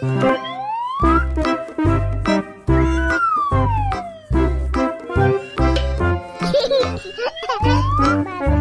嘿嘿嘿，妈妈。